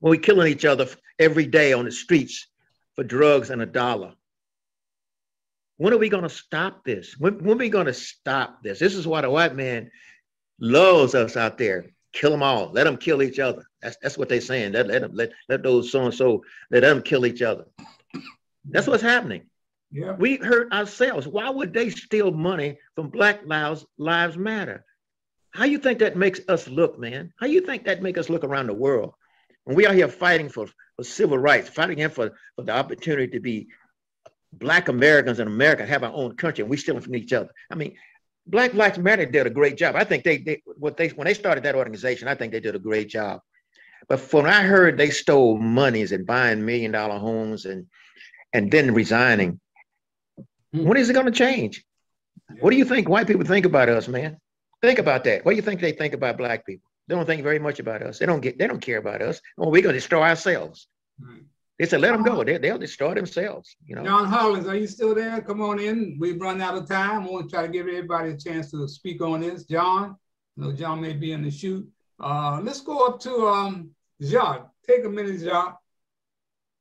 When we're killing each other every day on the streets for drugs and a dollar. When are we going to stop this? When, when are we going to stop this? This is why the white man loves us out there. Kill them all. Let them kill each other. That's, that's what they're saying. Let, let, them, let, let those so and so, let them kill each other. That's what's happening. Yeah. We hurt ourselves. Why would they steal money from Black Lives, Lives Matter? How you think that makes us look, man? How you think that make us look around the world? When we are here fighting for, for civil rights, fighting for, for the opportunity to be black Americans in America have our own country and we're stealing from each other. I mean, Black Lives Matter did a great job. I think they, they what they when they started that organization, I think they did a great job. But when I heard they stole monies and buying million dollar homes and and then resigning, hmm. when is it going to change? What do you think white people think about us, man? Think about that. What do you think they think about black people? They don't think very much about us. They don't get. They don't care about us. Well, we're going to destroy ourselves. Right. They said, let them go. They, they'll destroy themselves. You know. John Hollins, are you still there? Come on in. We've run out of time. I want to try to give everybody a chance to speak on this. John, I know John may be in the shoot. Uh, let's go up to um, Jacques. Take a minute, Jacques.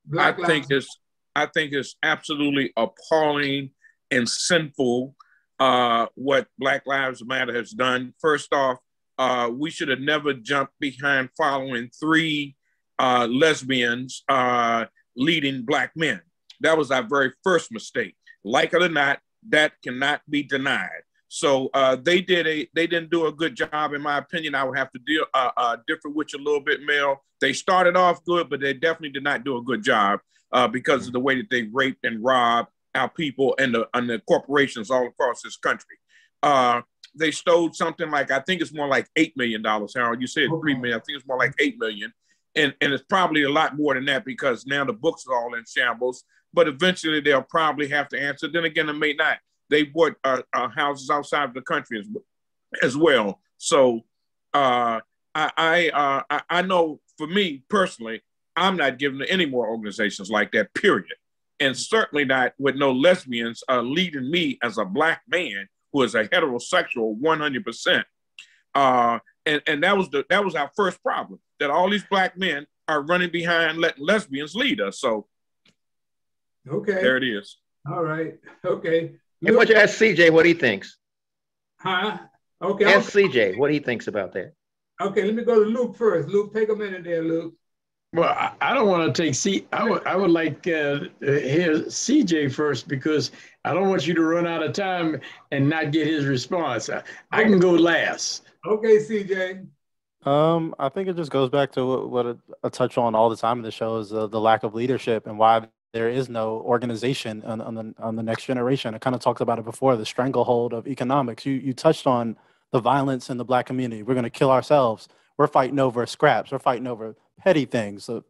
Black I think it's I think it's absolutely appalling and sinful uh, what Black Lives Matter has done. First off, uh, we should have never jumped behind following three uh, lesbians uh, leading black men. That was our very first mistake. Like it or not, that cannot be denied. So uh, they did a they didn't do a good job, in my opinion. I would have to deal uh, uh, differ with you a little bit, Mel. They started off good, but they definitely did not do a good job uh, because of the way that they raped and robbed our people and the and the corporations all across this country. Uh, they stole something like I think it's more like eight million dollars. Harold, you said three million. I think it's more like eight million, and and it's probably a lot more than that because now the books are all in shambles. But eventually they'll probably have to answer. Then again, it may not. They bought uh, uh, houses outside of the country as, as well. So uh, I I, uh, I know for me personally, I'm not giving any more organizations like that. Period. And certainly not with no lesbians uh, leading me as a black man who is a heterosexual 100%. And, and that was the that was our first problem that all these black men are running behind letting lesbians lead us. So okay, there it is. All right. Okay. And what you ask CJ what he thinks? Huh? Okay. Ask CJ what he thinks about that. Okay, let me go to Luke first. Luke, take a minute there, Luke. Well, I, I don't want to take C. I would I would like uh, hear CJ first because I don't want you to run out of time and not get his response. I, I can go last. Okay, CJ. Um, I think it just goes back to what, what I touch on all the time in the show is uh, the lack of leadership and why there is no organization on, on the on the next generation. I kind of talked about it before, the stranglehold of economics. You you touched on the violence in the black community. We're going to kill ourselves. We're fighting over scraps. We're fighting over petty things. So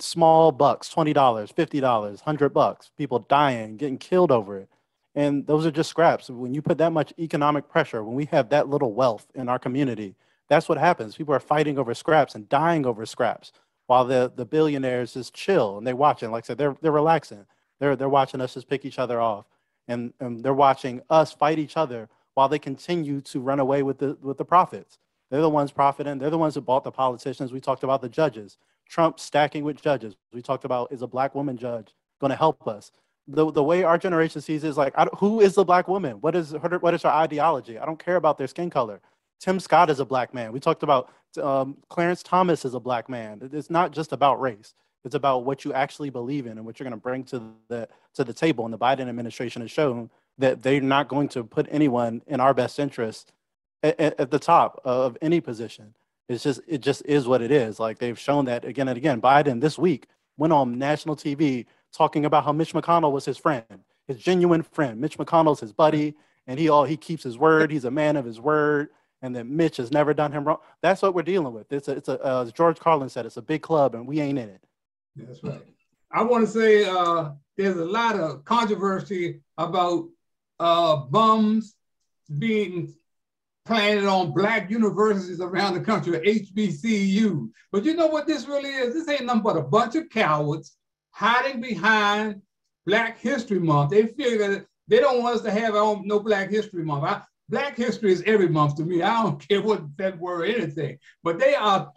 small bucks, $20, $50, 100 bucks, people dying, getting killed over it. And those are just scraps. When you put that much economic pressure, when we have that little wealth in our community, that's what happens. People are fighting over scraps and dying over scraps while the, the billionaires just chill and they're watching. Like I said, they're, they're relaxing. They're, they're watching us just pick each other off. And, and they're watching us fight each other while they continue to run away with the, with the profits. They're the ones profiting. They're the ones that bought the politicians. We talked about the judges. Trump stacking with judges. We talked about is a black woman judge going to help us? The, the way our generation sees is like, who is the black woman? What is her, what is her ideology? I don't care about their skin color. Tim Scott is a black man. We talked about um, Clarence Thomas is a black man. It's not just about race. It's about what you actually believe in and what you're going to bring to the to the table. And the Biden administration has shown that they're not going to put anyone in our best interest at, at the top of any position. It's just it just is what it is. Like they've shown that again and again. Biden this week went on national TV talking about how Mitch McConnell was his friend, his genuine friend. Mitch McConnell's his buddy, and he all he keeps his word. He's a man of his word, and that Mitch has never done him wrong. That's what we're dealing with. It's a it's a uh, as George Carlin said, it's a big club, and we ain't in it. That's right. I want to say uh, there's a lot of controversy about uh, bums being planted on black universities around the country, HBCU. But you know what this really is? This ain't nothing but a bunch of cowards hiding behind Black History Month. They figure that they don't want us to have own, no Black History Month. I, Black History is every month to me. I don't care what word or anything. But they are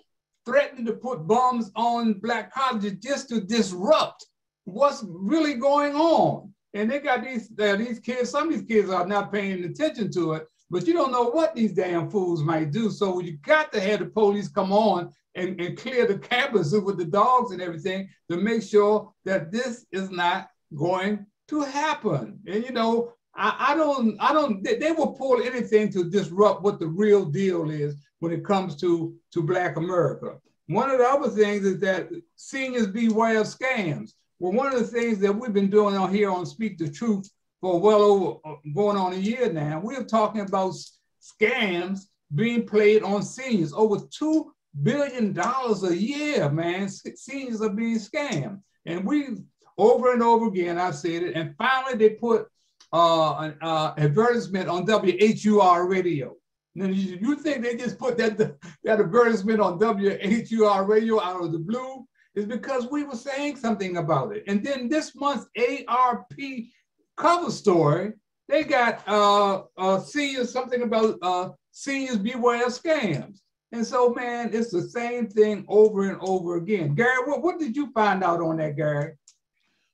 threatening to put bombs on Black colleges just to disrupt what's really going on. And they got these uh, these kids. Some of these kids are not paying attention to it, but you don't know what these damn fools might do. So you got to have the police come on and, and clear the campus with the dogs and everything to make sure that this is not going to happen. And you know, I, I don't, I don't, they, they, will pull anything to disrupt what the real deal is when it comes to, to Black America. One of the other things is that seniors beware of scams. Well, one of the things that we've been doing on here on Speak the Truth for well over uh, going on a year now. We're talking about scams being played on seniors. Over $2 billion dollars a year, man. Seniors are being scammed. And we, over and over again, I've said it. And finally, they put uh, an uh, advertisement on WHUR radio. Now, you think they just put that, that advertisement on WHUR radio out of the blue? It's because we were saying something about it. And then this month's AARP cover story, they got uh, uh, seniors, something about uh, seniors beware scams. And so, man, it's the same thing over and over again. Gary, what, what did you find out on that, Gary?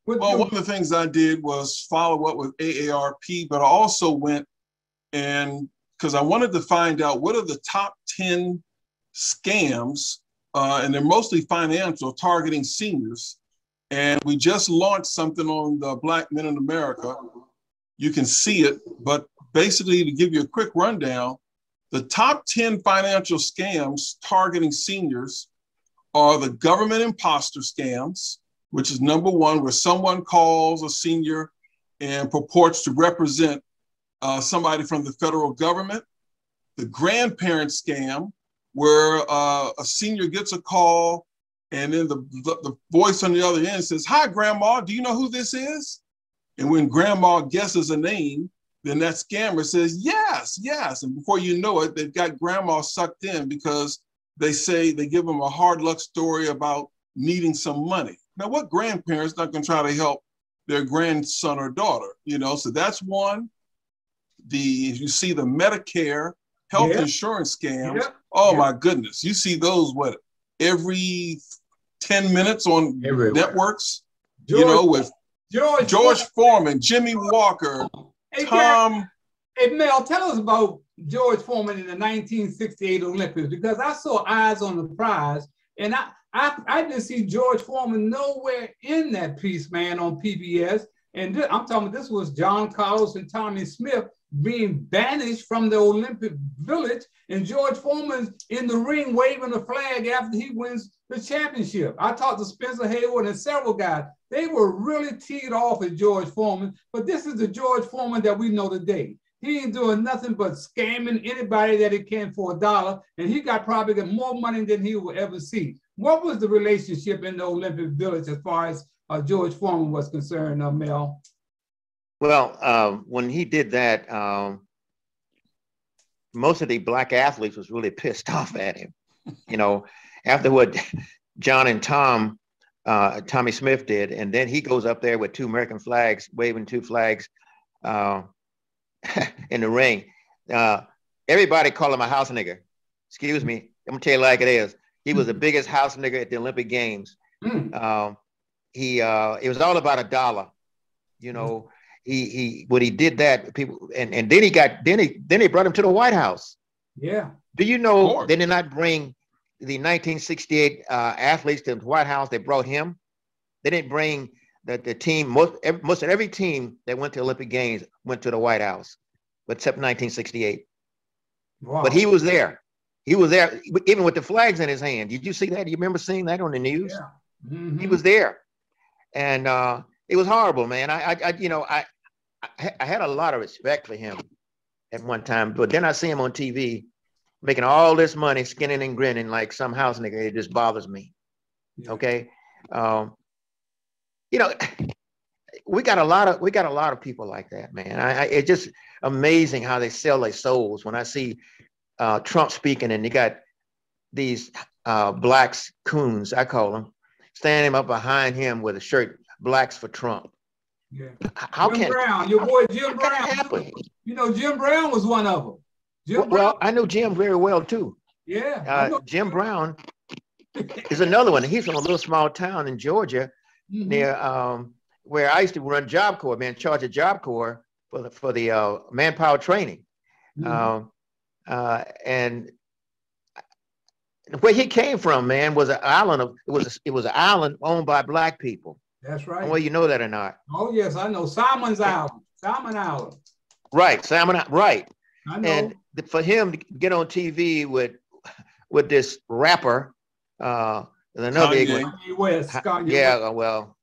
What well, one of the things I did was follow up with AARP, but I also went and because I wanted to find out what are the top 10 scams, uh, and they're mostly financial, targeting seniors and we just launched something on the Black Men in America. You can see it, but basically, to give you a quick rundown, the top 10 financial scams targeting seniors are the government imposter scams, which is number one, where someone calls a senior and purports to represent uh, somebody from the federal government. The grandparent scam, where uh, a senior gets a call and then the, the, the voice on the other end says, Hi, Grandma, do you know who this is? And when Grandma guesses a name, then that scammer says, Yes, yes. And before you know it, they've got Grandma sucked in because they say they give them a hard luck story about needing some money. Now, what grandparent's not going to try to help their grandson or daughter? You know, so that's one. The you see the Medicare health yeah. insurance scams. Yeah. Oh yeah. my goodness, you see those what every ten minutes on Everywhere. networks. George, you know, with George George Foreman, Jimmie Walker, hey, Tom. Hey Mel, tell us about George Foreman in the 1968 Olympics because I saw Eyes on the Prize, and I I, I didn't see George Foreman nowhere in that piece, man, on PBS. And th- I'm talking, this was John Carlos and Tommie Smith being banished from the Olympic Village, and George Foreman in the ring waving the flag after he wins the championship. I talked to Spencer Haywood and several guys. They were really teed off at George Foreman, but this is the George Foreman that we know today. He ain't doing nothing but scamming anybody that he can for a dollar, and he got probably more money than he will ever see. What was the relationship in the Olympic Village as far as uh, George Foreman was concerned, uh, Mel? Well, uh, when he did that, um, most of the black athletes was really pissed off at him. You know, after what John and Tom, uh, Tommie Smith did, and then he goes up there with two American flags, waving two flags uh, in the ring. Uh, everybody call him a house nigger. Excuse me, I'm gonna tell you like it is. He was the hmm. biggest house nigger at the Olympic Games. Mm. he uh, it was all about a dollar. You know, he he when he did that, people and, and then he got then he then they brought him to the White House. Yeah. Do you know they did not bring the 1968 uh, athletes to the White House? They brought him. They didn't bring the, the team. Most every, most of every team that went to Olympic Games went to the White House, except 1968. Wow. But he was there. He was there, even with the flags in his hand. Did you see that? Do you remember seeing that on the news? Yeah. Mm-hmm. He was there, and uh, it was horrible, man. I, I, I you know, I, I had a lot of respect for him at one time, but then I see him on TV making all this money, skinning and grinning like some house nigga. It just bothers me. Yeah. Okay, um, you know, we got a lot of we got a lot of people like that, man. I, I it's just amazing how they sell their souls. When I see uh, Trump speaking, and you got these uh, blacks coons, I call them, standing up behind him with a shirt "Blacks for Trump." Yeah. How Jim can Brown, your boy Jim Brown? Happen? You know, Jim Brown was one of them. Jim well, well, I know Jim very well too. Yeah. Uh, Jim Brown is another one. He's from a little small town in Georgia, mm-hmm. near um, where I used to run Job Corps, man, charge of Job Corps for the for the uh, manpower training. Mm-hmm. Um, uh, and where he came from, man, was an island of it was a, it was an island owned by black people. That's right. Well, you know that or not? Oh yes, I know Simon's Island. Simon Island. Right, Simon. Right. I know. And for him to get on TV with with this rapper, uh, another Kanye West. Kanye yeah, West. well,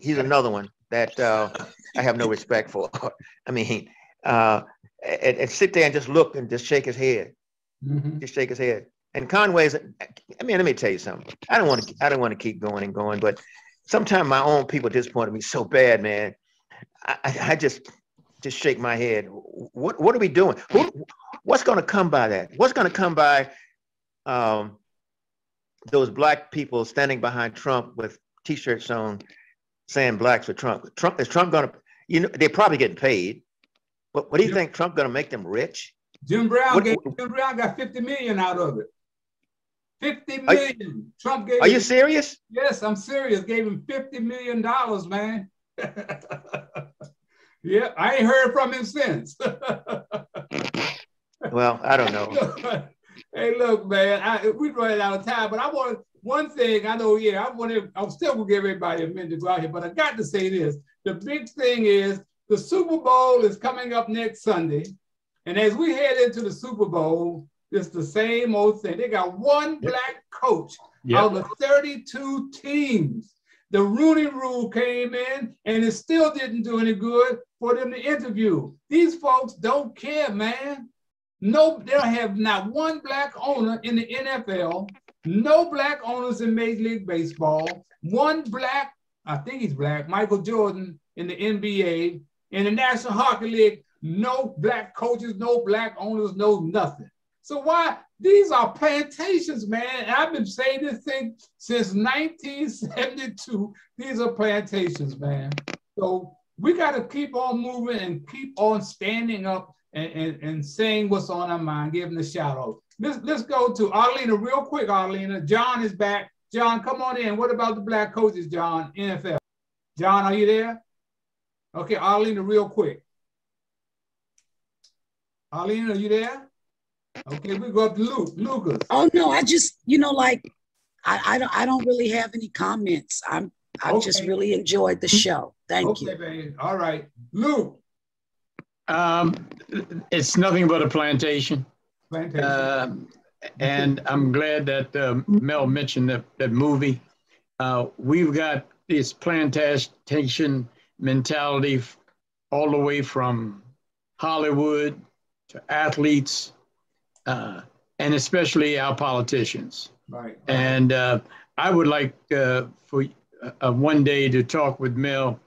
he's another one that uh, I have no respect for. I mean, uh, and, and, sit there and just look and just shake his head, mm-hmm. just shake his head. And Conway's, I mean, let me tell you something. I don't want to, I don't want to keep going and going, but sometimes my own people disappointed me so bad, man. I, I just, just shake my head. What, what are we doing? Who, what's going to come by that? What's going to come by um, those black people standing behind Trump with T-shirts on saying blacks for Trump? Trump is Trump going to? You know, they're probably getting paid. What, what do you think? Trump going to make them rich? Jim Brown what, gave, Jim Brown got 50 million out of it. 50 million. You, Trump gave Are him, you serious? Yes, I'm serious. Gave him 50 million dollars, man. yeah, I ain't heard from him since. well, I don't know. hey, look, man, I, we're running out of time, but I want one thing. I know, yeah, I want to, I'm still gonna give everybody a minute to go out here, but I got to say this. The big thing is the Super Bowl is coming up next Sunday. And as we head into the Super Bowl, it's the same old thing. They got one black coach yep. out of 32 teams. The Rooney Rule came in and it still didn't do any good for them to interview. These folks don't care, man. No, they don't have not one black owner in the NFL, no black owners in Major League Baseball, one black, I think he's black, Michael Jordan in the NBA, in the National Hockey League, no black coaches, no black owners, no nothing. So why these are plantations, man? And I've been saying this thing since 1972. These are plantations, man. So we got to keep on moving and keep on standing up and, and, and saying what's on our mind, giving the shout out. Let's, let's go to Arlena real quick, Arlena. John is back. John, come on in. What about the black coaches, John, NFL? John, are you there? Okay, Arlena, real quick. Arlene, are you there? Okay, we go up to Luke. Lucas. Oh no, I just you know like I I don't I don't really have any comments. I'm I okay. just really enjoyed the show. Thank okay, you. Baby. All right, Luke. Um, it's nothing but a plantation. Plantation. Uh, and I'm glad that uh, Mel mentioned that, that movie. Uh, we've got this plantation mentality all the way from Hollywood to athletes, uh, and especially our politicians. Right. And uh, I would like uh, for uh, one day to talk with Mel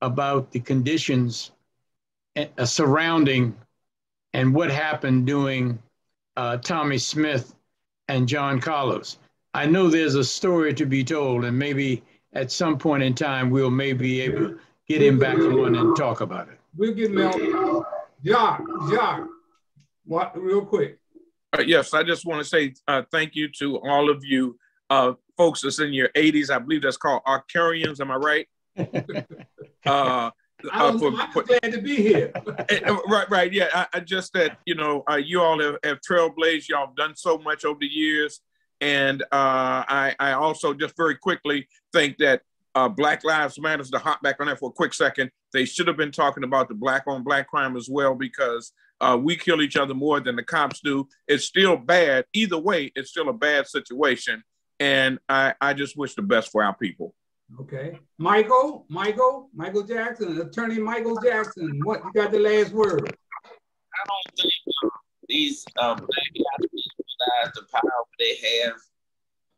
about the conditions uh, surrounding and what happened during uh, Tommie Smith and John Carlos. I know there's a story to be told, and maybe at some point in time we'll maybe be able to get him back on and talk about it. We'll get him Mel. Jacques, Jacques, what, real quick. Uh, yes, I just want to say uh, thank you to all of you uh, folks that's in your 80s. I believe that's called Arcarians. Am I right? uh, I'm, for, I'm for, glad to be here. Eh, eh, right, right. Yeah, I, I just that you know uh, you all have, have trailblazed. Y'all have done so much over the years, and uh, I, I also just very quickly think that uh, Black Lives Matters. To hop back on that for a quick second, they should have been talking about the black on black crime as well because uh, we kill each other more than the cops do. It's still bad. Either way, it's still a bad situation. And I, I just wish the best for our people. Okay. Michael, Michael, Michael Jackson, attorney Michael Jackson, what you got the last word? I don't think uh, these uh, black guys realize the power they have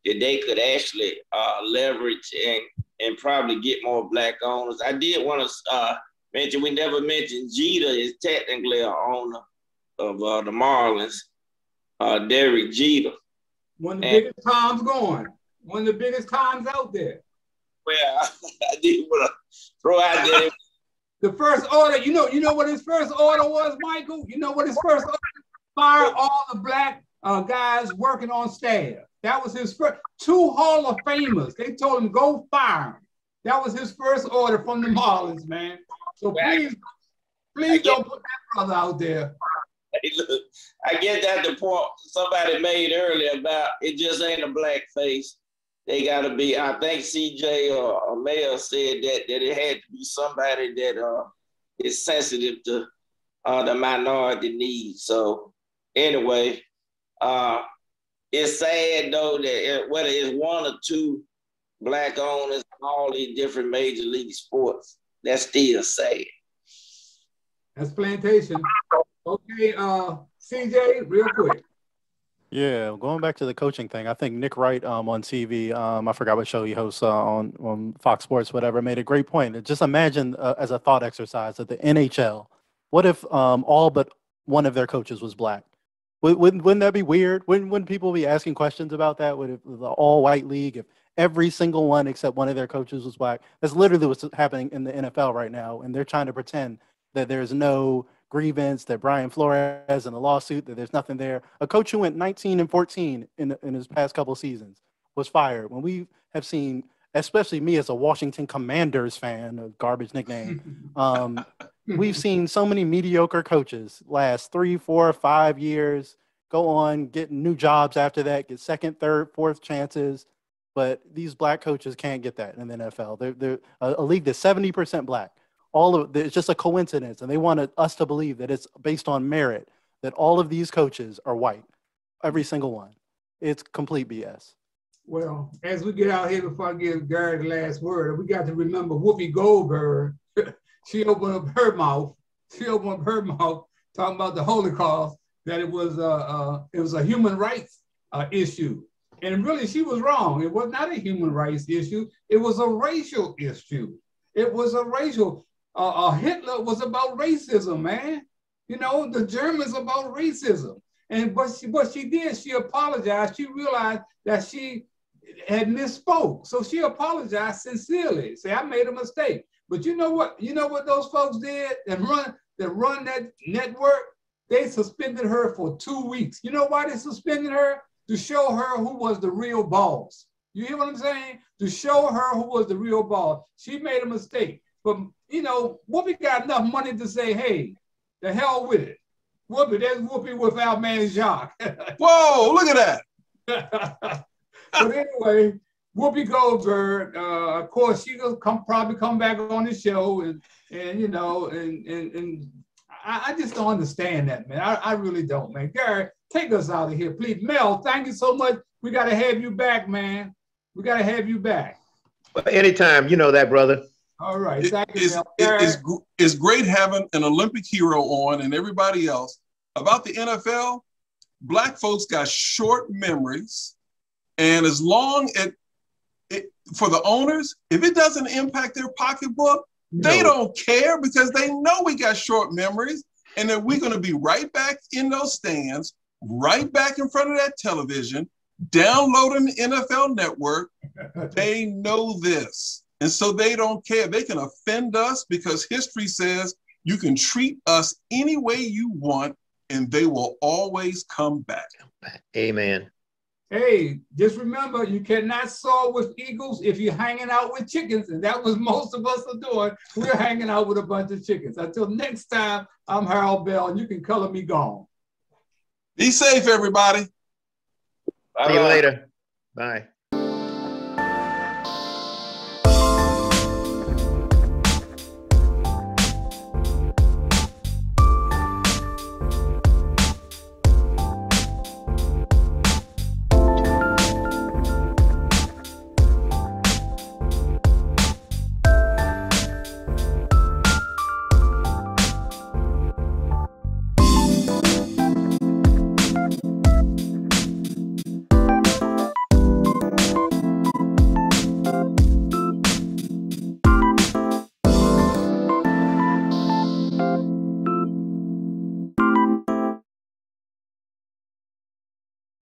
that they could actually uh, leverage and and probably get more black owners. I did want to uh, mention we never mentioned Jeter is technically an owner of uh, the Marlins, uh, Derek Jeter. One of the and, biggest times going. One of the biggest times out there. Well, I didn't want to throw out there. the first order, you know, you know what his first order was, Michael. You know what his first order? Was? Fire all the black uh, guys working on staff. That was his first. Two Hall of Famers. They told him go fire him. That was his first order from the Marlins, man. So please, please don't put that brother out there. Hey, look, I get that the point somebody made earlier about it just ain't a black face. They got to be. I think CJ or, or Mayor said that that it had to be somebody that uh is sensitive to uh the minority needs. So anyway, uh, it's sad though that whether it's one or two black owners in all these different major league sports. That's still sad. That's plantation. Okay, uh, CJ, real quick. Yeah, going back to the coaching thing, I think Nick Wright um, on TV, um, I forgot what show he hosts uh, on, on Fox Sports, whatever, made a great point. Just imagine uh, as a thought exercise that the NHL, what if um, all but one of their coaches was black? Wouldn't, wouldn't that be weird? Wouldn't, wouldn't people be asking questions about that? Would it, the all white league, if every single one except one of their coaches was black. That's literally what's happening in the NFL right now. And they're trying to pretend that there's no grievance, that Brian Flores and the lawsuit, that there's nothing there. A coach who went 19 and 14 in, in his past couple seasons was fired. When we have seen, especially me as a Washington Commanders fan, a garbage nickname, um, we've seen so many mediocre coaches last three, four, five years go on, get new jobs after that, get second, third, fourth chances but these black coaches can't get that in the NFL. They're, they're a, a league that's 70% black. All of it's just a coincidence, and they wanted us to believe that it's based on merit. that all of these coaches are white, every single one. It's complete BS. Well, as we get out here, before I give Gary the last word, we got to remember Whoopi Goldberg. she opened up her mouth. She opened up her mouth talking about the Holocaust, that it was a, uh, it was a human rights uh, issue. And really, she was wrong. It was not a human rights issue. It was a racial issue. It was a racial. Uh, uh, Hitler was about racism, man. You know, the Germans about racism. And but she, what she did, she apologized. She realized that she had misspoke. So she apologized sincerely. Say, I made a mistake. But you know what? You know what those folks did that run that run that network? They suspended her for two weeks. You know why they suspended her? To show her who was the real boss. You hear what I'm saying? To show her who was the real boss. She made a mistake. But you know, Whoopi got enough money to say, hey, the hell with it. Whoopi, there's Whoopi without man Jacques. Whoa, look at that. but anyway, Whoopi Goldberg, uh, of course, she will come probably come back on the show and and you know and and, and I, I just don't understand that, man. I, I really don't, man. Gary, take us out of here, please. Mel, thank you so much. We got to have you back, man. We got to have you back. Anytime, you know that, brother. All right. It, thank it's, Mel. it- it's, it's great having an Olympic hero on and everybody else. About the NFL, black folks got short memories. And as long as it, for the owners, if it doesn't impact their pocketbook, they No. don't care because they know we got short memories and that we're going to be right back in those stands, right back in front of that television, downloading the NFL network. They know this. And so they don't care. They can offend us because history says you can treat us any way you want and they will always come back. Amen. Hey, just remember, you cannot soar with eagles if you're hanging out with chickens, and that was most of us are doing. We're hanging out with a bunch of chickens. Until next time, I'm Harold Bell, and you can color me gone. Be safe, everybody. See you later. Bye.